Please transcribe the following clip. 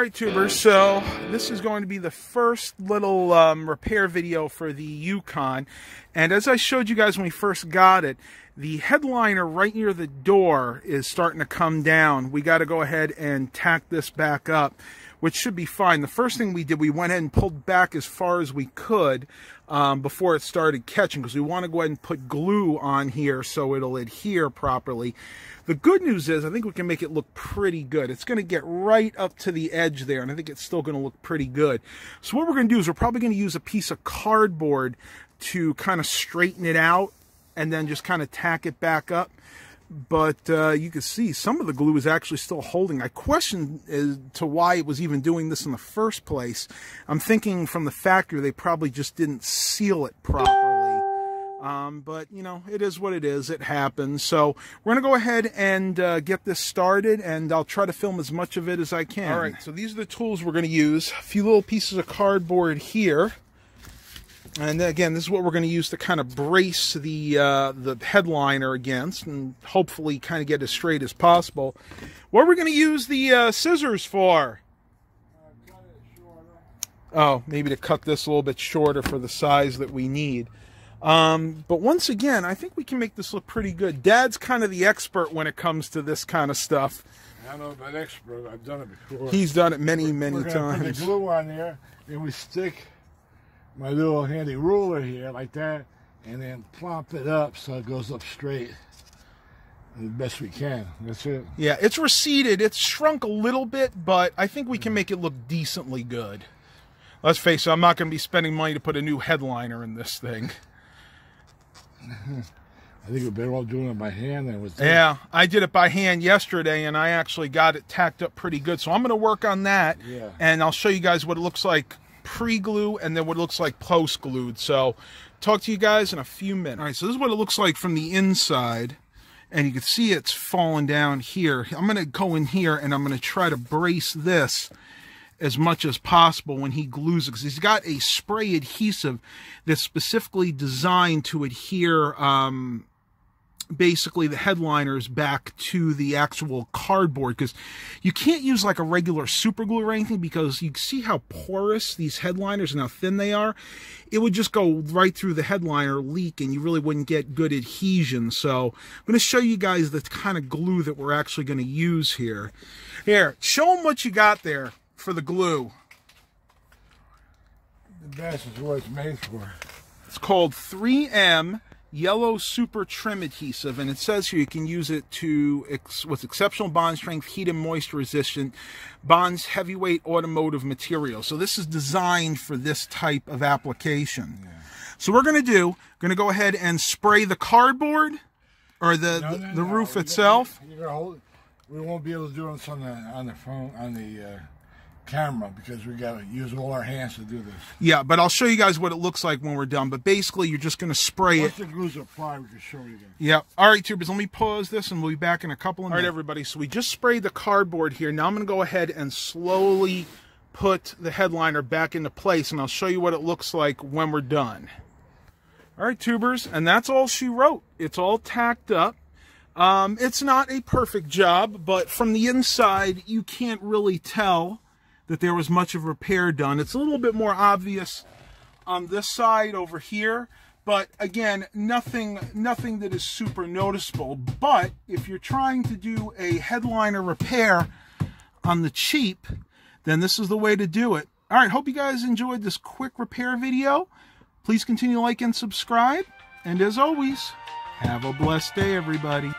All right, tubers, so this is going to be the first little um, repair video for the Yukon. And as I showed you guys when we first got it, the headliner right near the door is starting to come down. We got to go ahead and tack this back up, which should be fine. The first thing we did, we went ahead and pulled back as far as we could um, before it started catching because we want to go ahead and put glue on here so it'll adhere properly. The good news is I think we can make it look pretty good. It's going to get right up to the edge there, and I think it's still going to look pretty good. So what we're going to do is we're probably going to use a piece of cardboard to kind of straighten it out and then just kind of tack it back up. But uh, you can see some of the glue is actually still holding. I question as to why it was even doing this in the first place. I'm thinking from the factory they probably just didn't seal it properly. Um, but, you know, it is what it is. It happens. So we're going to go ahead and uh, get this started, and I'll try to film as much of it as I can. All right, so these are the tools we're going to use. A few little pieces of cardboard here. And again, this is what we're going to use to kind of brace the uh, the headliner against and hopefully kind of get as straight as possible. What are we going to use the uh, scissors for? Oh, maybe to cut this a little bit shorter for the size that we need. Um, but once again, I think we can make this look pretty good. Dad's kind of the expert when it comes to this kind of stuff. I don't know about expert. I've done it before. He's done it many, many We're times. Put the glue on there, and we stick my little handy ruler here like that, and then plop it up so it goes up straight the best we can. That's it. Yeah, it's receded. It's shrunk a little bit, but I think we can mm. make it look decently good. Let's face it, I'm not going to be spending money to put a new headliner in this thing. I think we're better off doing it by hand than with. Yeah, I did it by hand yesterday, and I actually got it tacked up pretty good. So I'm going to work on that, Yeah. and I'll show you guys what it looks like pre-glue and then what looks like post-glued. So talk to you guys in a few minutes. All right, so this is what it looks like from the inside, and you can see it's falling down here. I'm going to go in here, and I'm going to try to brace this as much as possible when he glues it because he's got a spray adhesive that's specifically designed to adhere um, basically the headliners back to the actual cardboard because you can't use like a regular super glue or anything because you see how porous these headliners and how thin they are? It would just go right through the headliner leak and you really wouldn't get good adhesion. So i'm going to show you guys the kind of glue that we're actually going to use here. Here show them what you got there for the glue. The best is what it's made for. It's called 3M Yellow Super Trim Adhesive, and it says here you can use it to ex- with exceptional bond strength, heat and moisture resistant, bonds heavyweight automotive material. So this is designed for this type of application. So we're going to do, going to go ahead and spray the cardboard or the No, the, no, the no, roof itself. Hold. We won't be able to do this on the on the phone on the uh, camera because we got to use all our hands to do this. Yeah, but I'll show you guys what it looks like when we're done. But basically, you're just going to spray it Once the glue's applied, we can show you again. Yep. All right, tubers, let me pause this and we'll be back in a couple of minutes. All right, everybody, so we just sprayed the cardboard here. Now I'm going to go ahead and slowly put the headliner back into place, and I'll show you what it looks like when we're done. All right, tubers, and that's all she wrote. It's all tacked up. Um, it's not a perfect job, but from the inside, you can't really tell that there was much of repair done. It's a little bit more obvious on this side over here but again nothing nothing that is super noticeable. But if you're trying to do a headliner repair on the cheap then this is the way to do it. All right hope you guys enjoyed this quick repair video. Please continue to like and subscribe. And as always have a blessed day everybody